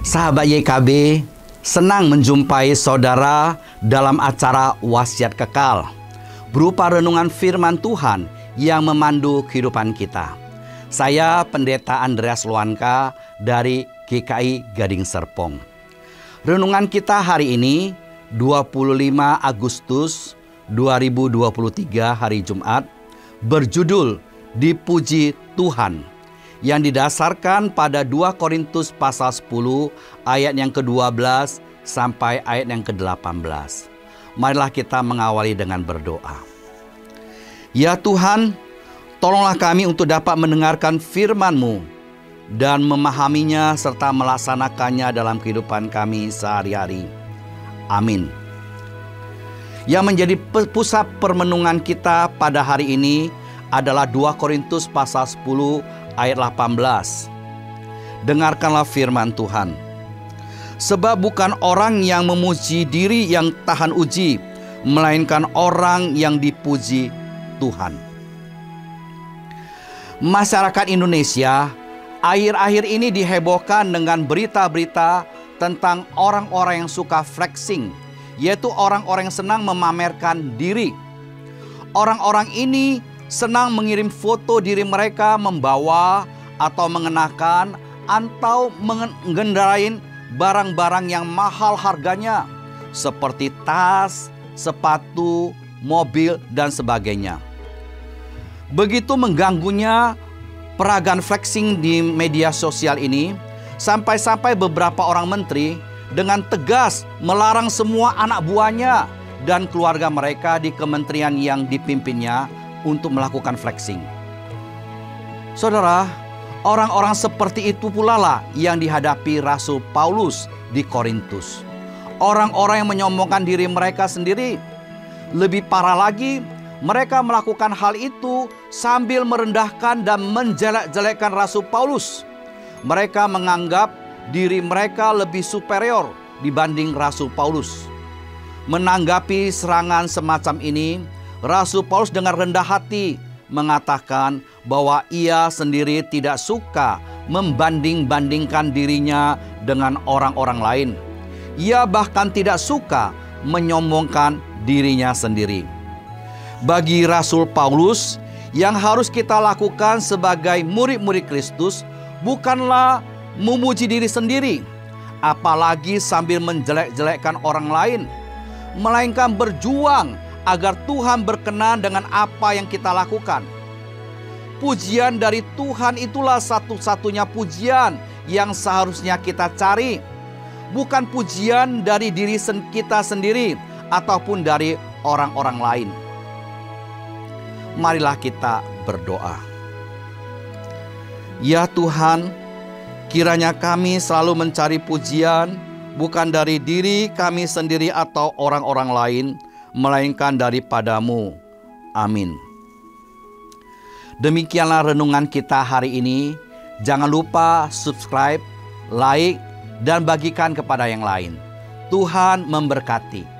Sahabat YKB, senang menjumpai saudara dalam acara Wasiat Kekal, berupa renungan firman Tuhan yang memandu kehidupan kita. Saya Pendeta Andreas Luanka dari GKI Gading Serpong. Renungan kita hari ini 25 Agustus 2023 hari Jumat berjudul Dipuji Tuhan yang didasarkan pada 2 Korintus pasal 10 ayat yang ke-12 sampai ayat yang ke-18. Marilah kita mengawali dengan berdoa. Ya Tuhan, tolonglah kami untuk dapat mendengarkan firman-Mu dan memahaminya serta melaksanakannya dalam kehidupan kami sehari-hari. Amin. Yang menjadi pusat permenungan kita pada hari ini adalah 2 Korintus pasal 10 ayat 18. Dengarkanlah firman Tuhan. Sebab bukan orang yang memuji diri yang tahan uji, melainkan orang yang dipuji Tuhan. Masyarakat Indonesia akhir-akhir ini dihebohkan dengan berita-berita tentang orang-orang yang suka flexing, yaitu orang-orang yang senang memamerkan diri. Orang-orang ini senang mengirim foto diri mereka membawa atau mengenakan atau mengendarain barang-barang yang mahal harganya seperti tas, sepatu, mobil, dan sebagainya. Begitu mengganggunya peragaan flexing di media sosial ini, sampai-sampai beberapa orang menteri dengan tegas melarang semua anak buahnya dan keluarga mereka di kementerian yang dipimpinnya untuk melakukan flexing. Saudara, orang-orang seperti itu pula lah yang dihadapi Rasul Paulus di Korintus. Orang-orang yang menyombongkan diri mereka sendiri. Lebih parah lagi, mereka melakukan hal itu sambil merendahkan dan menjelek-jelekkan Rasul Paulus. Mereka menganggap diri mereka lebih superior dibanding Rasul Paulus. Menanggapi serangan semacam ini, Rasul Paulus dengan rendah hati mengatakan bahwa ia sendiri tidak suka membanding-bandingkan dirinya dengan orang-orang lain. Ia bahkan tidak suka menyombongkan dirinya sendiri. Bagi Rasul Paulus, yang harus kita lakukan sebagai murid-murid Kristus bukanlah memuji diri sendiri, apalagi sambil menjelek-jelekkan orang lain, melainkan berjuang agar Tuhan berkenan dengan apa yang kita lakukan. Pujian dari Tuhan itulah satu-satunya pujian yang seharusnya kita cari, bukan pujian dari diri kita sendiri ataupun dari orang-orang lain. Marilah kita berdoa. Ya Tuhan, kiranya kami selalu mencari pujian bukan dari diri kami sendiri atau orang-orang lain melainkan daripadamu. Amin. Demikianlah renungan kita hari ini. Jangan lupa subscribe, like, dan bagikan kepada yang lain. Tuhan memberkati.